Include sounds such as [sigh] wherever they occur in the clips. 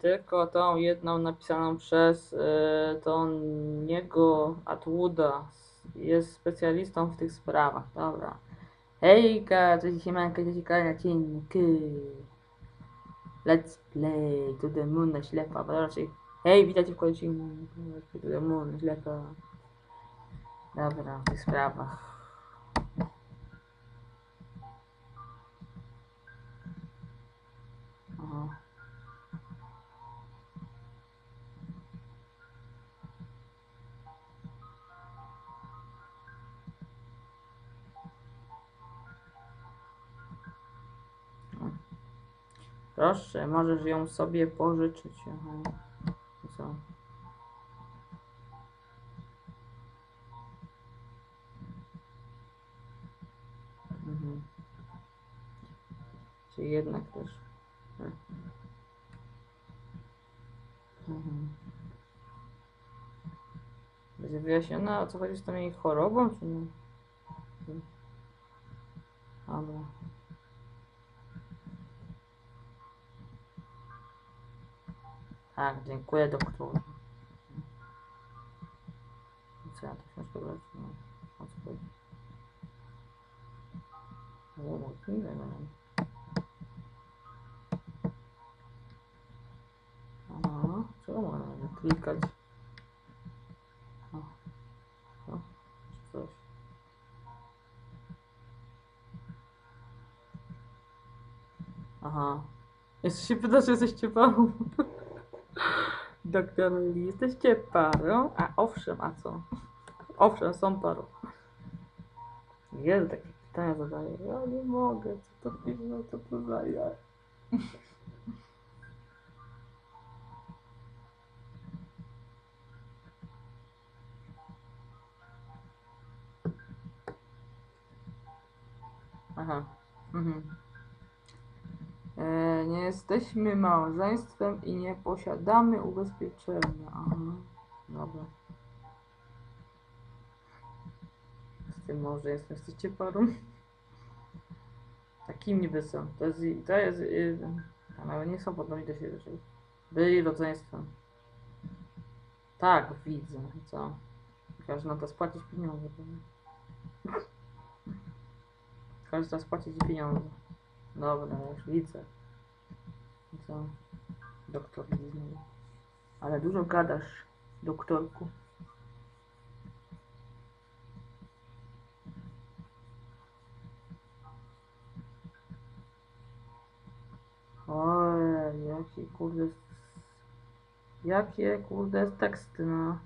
tylko tą jedną napisaną przez y, tą niego Atwooda. Jest specjalistą w tych sprawach. Dobra. Hejka, cześć siemanko, cześć Karacinki. Let's play to the moon na ślepa. Bo raczej... Hej, witajcie w kolejnym to the moon na ślepa. Dobra, w tych sprawach. Aha. Proszę, możesz ją sobie pożyczyć. Aha. Co? Mhm. Czyli jednak też. Mhm. Będzie wyjaśnione o co chodzi z tą jej chorobą, czy nie? Dobra. Tak, dziękuję doktorze. Co ja to książkę brać? No, o co chodzi? O, nie wiem. Aha, czego można klikać? Aha. Jeszcze się. Doktor Lee, jesteście parą? A owszem, a co? Owszem, są parą. Jezu, takie pytania zadaję. Ja nie mogę, co to piwo, co to za ja. Aha. Mhm. E, nie jesteśmy małżeństwem i nie posiadamy ubezpieczenia. Aha. Dobra. Z tym małżeństwem jesteście parą? Takim niby są. To jest, to jest, y, ale nie są podobni do siebie. czyli Byli rodzeństwem. Tak, widzę. Co? Każdy na to spłacić pieniądze. Każdy spłacić pieniądze. Dobra, już widzę. Co? Doktor Disney. Ale dużo gadasz, doktorku. Ojej, jaki kurde... Jakie kurde teksty, no.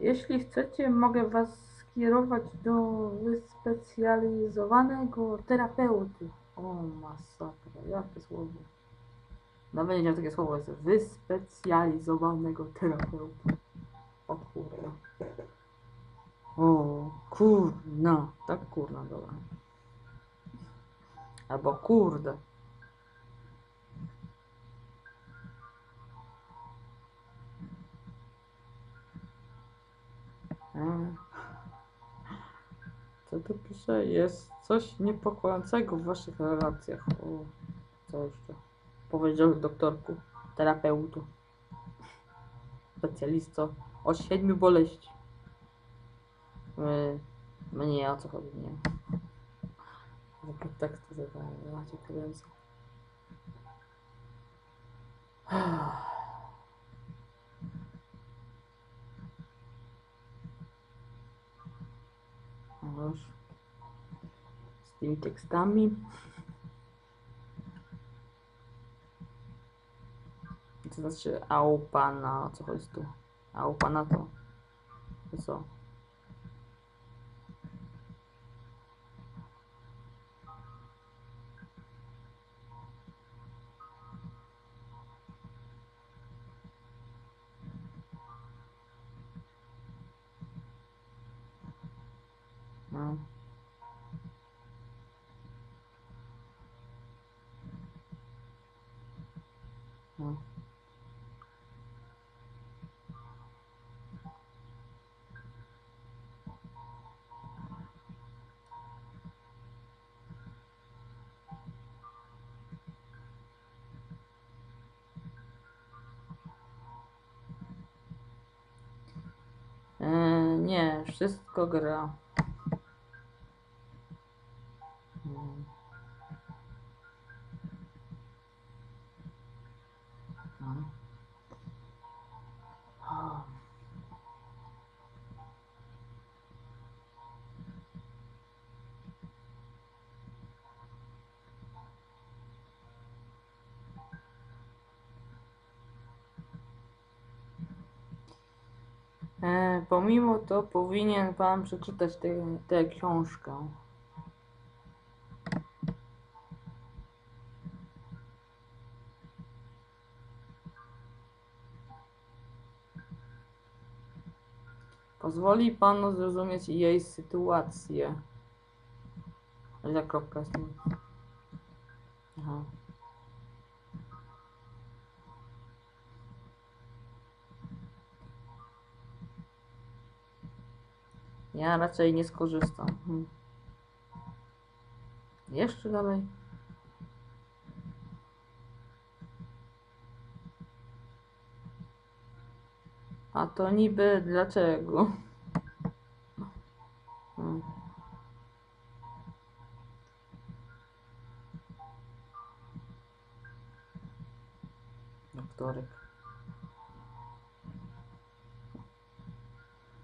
Jeśli chcecie, mogę was skierować do wyspecjalizowanego terapeuty. O, masakra, jakie słowo. Nawet nie wiedziałem takie słowo, jest wyspecjalizowanego terapeuty. O kurna. O, kurna. Tak kurna, dobra. Albo kurde. Pisze? Jest coś niepokojącego w waszych relacjach. O, co jeszcze? Powiedział doktorku, terapeutu, specjalisto o siedmiu boleści. My, mnie o co chodzi, nie. Takie teksty zadają, ja cię tými textami. Co znaczy aupanato, co chodzi tu? Aupanato. To co? No. E, nie, wszystko gra. E, pomimo to powinien pan przeczytać tę książkę. Pozwoli panu zrozumieć jej sytuację. Ale kropka jest nie. Aha. Ja raczej nie skorzystam. Hmm. Jeszcze dalej. A to niby dlaczego? Hmm. Doktorek.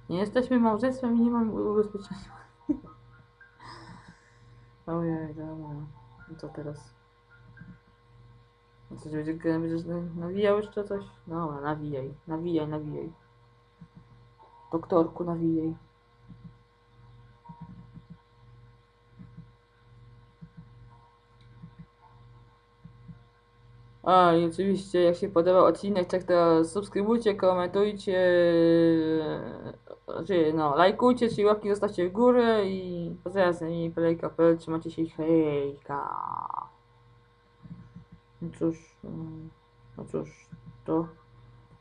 Nie jesteśmy małżeństwem i nie mam ubezpieczenia. [laughs] Ojej, dobra. No co teraz? No coś będzie, będziesz nawijał jeszcze coś? Dobra, nawijaj, nawijaj, nawijaj. Doktorku, nawijaj. A, i oczywiście, jak się podobał odcinek, tak to subskrybujcie, komentujcie, czy no, lajkujcie, czy łapki zostawcie w górę i pozdrawiam z nami Pelejka.pl, trzymajcie się, hejka. No cóż, mm, no cóż, to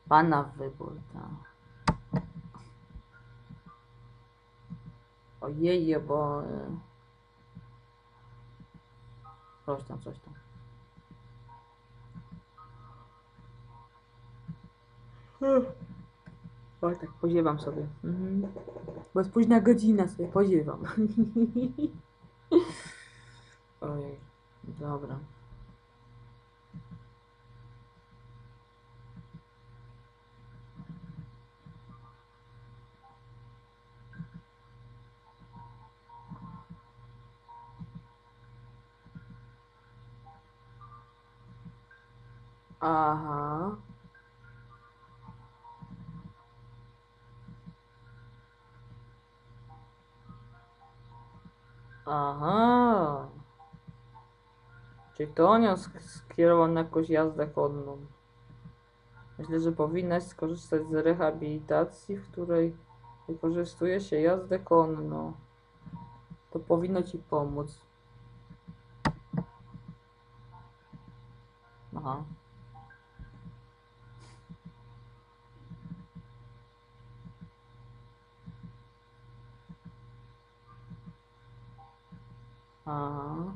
pana wybór, tak. Ojej, bo... e, Coś tam, coś tam. Oj, tak poziewam sobie. Mhm. Bo jest późna godzina, sobie poziewam. [laughs] Ojej, dobra. Aha. Aha. Czyli to sk- skierował na jakąś jazdę konną. Myślę, że powinnaś skorzystać z rehabilitacji, w której wykorzystuje się jazdę konną. To powinno ci pomóc. Aha. Aha.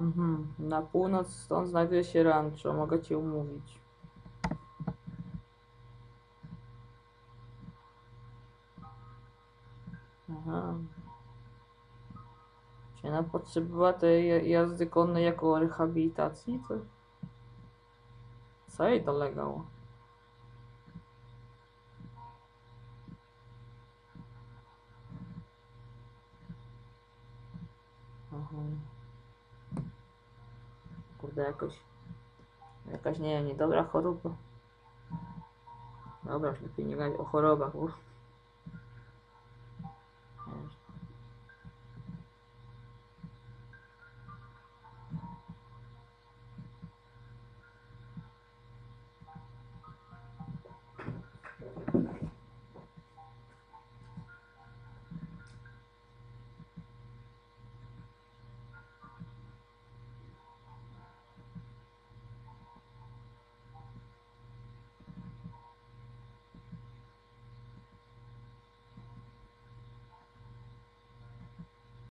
Mhm. Na północ stąd znajduje się rancho. Mogę cię umówić. Aha. Czy ona potrzebowała tej ja- jazdy konnej jako rehabilitacji? Co? Co jej dolegało? Kurde, jakoś. Jakaś, nie wiem, niedobra choroba. Dobra, lepiej nie gadać o chorobach, bo